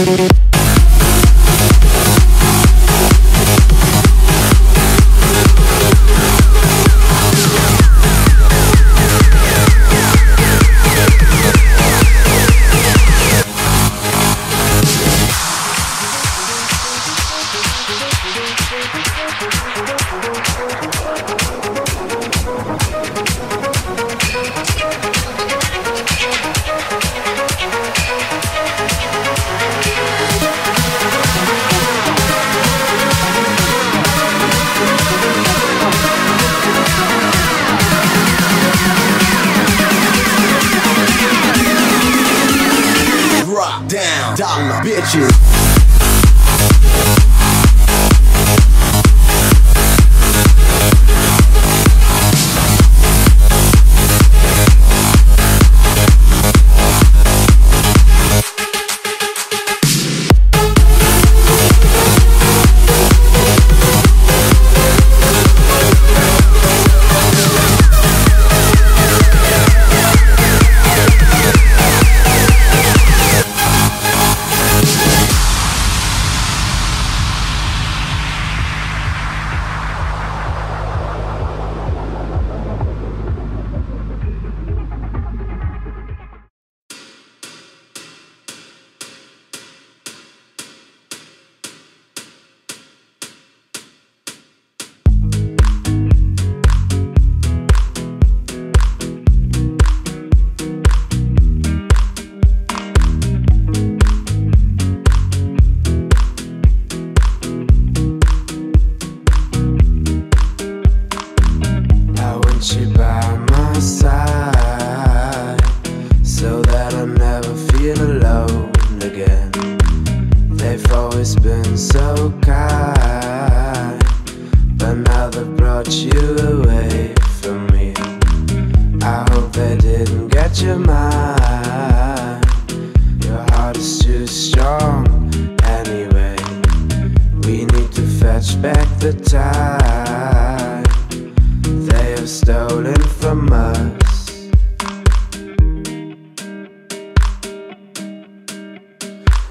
Rock down, dollar bitches. Didn't your mind. Your heart is too strong anyway. We need to fetch back the time they have stolen from us.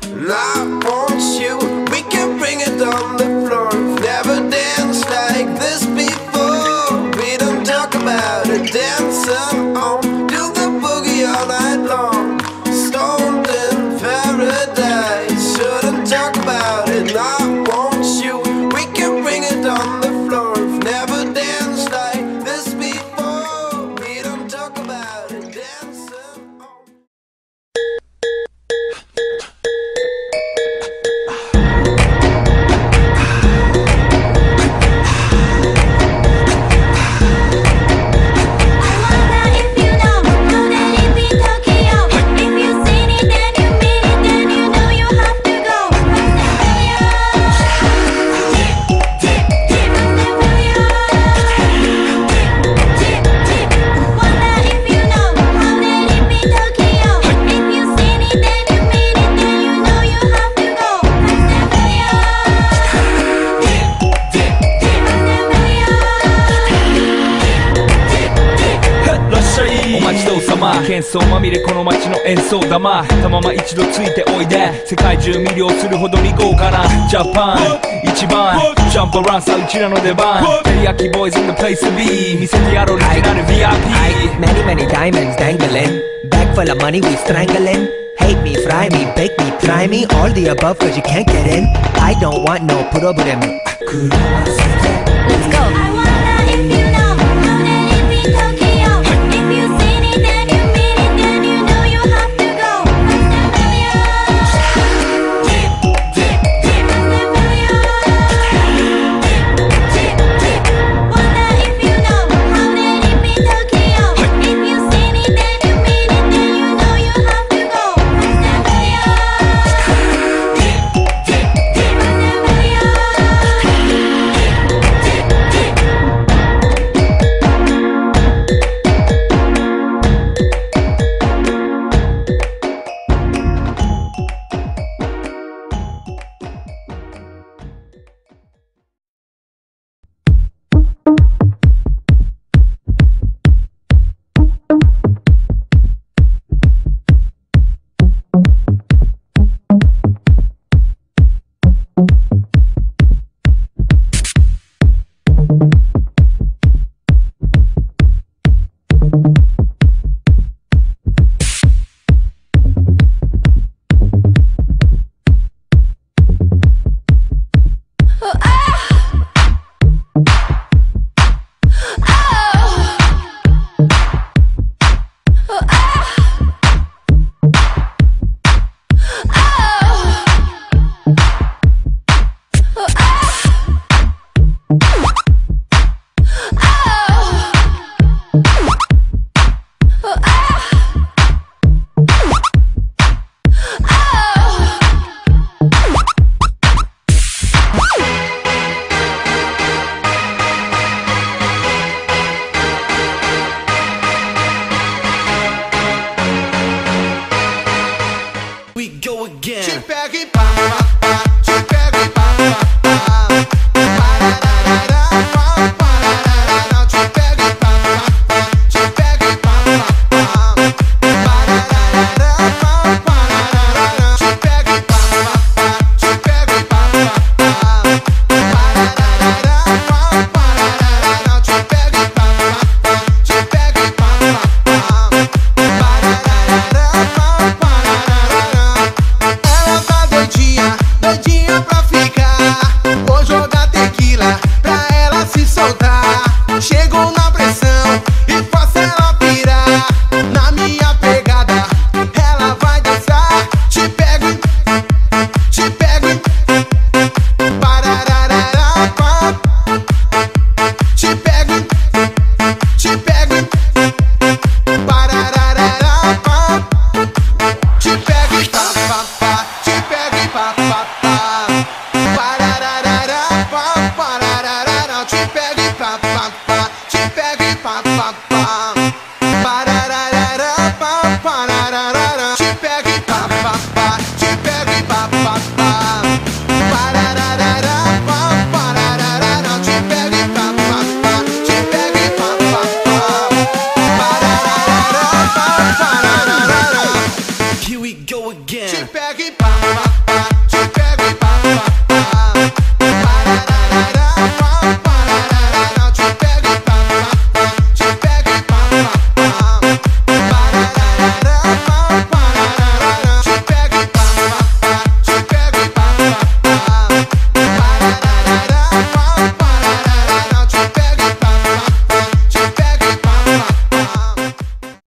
And I ま喧騒まみれこの街の演奏玉たまま一度ついておいで世界中魅了するほどに豪華なジャパン一番ジャンプランさうちらの出番テリヤキボーイズ in the place to be 見せてやろうオリジナル VIP Many, many diamonds dangling. Bag full of money, we strangling. Hate me, fry me, bake me, try me. All the above, cause you can't get in. I don't want no problem. Let's go.